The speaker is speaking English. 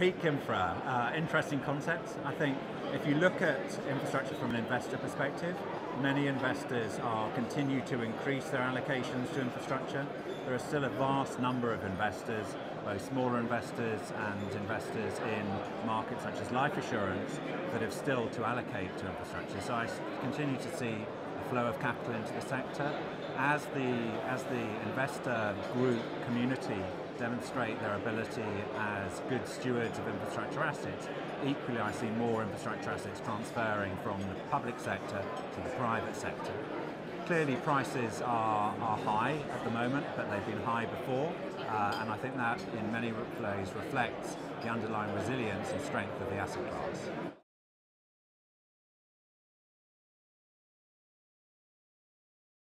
Peak infra, uh, interesting concept. I think if you look at infrastructure from an investor perspective, many investors are continue to increase their allocations to infrastructure. There are still a vast number of investors, both smaller investors and investors in markets such as life assurance, that have still to allocate to infrastructure. So I continue to see a flow of capital into the sector as the as the investor group community demonstrate their ability as good stewards of infrastructure assets. Equally, I see more infrastructure assets transferring from the public sector to the private sector. Clearly, prices are, are high at the moment, but they've been high before, uh, and I think that in many ways reflects the underlying resilience and strength of the asset class.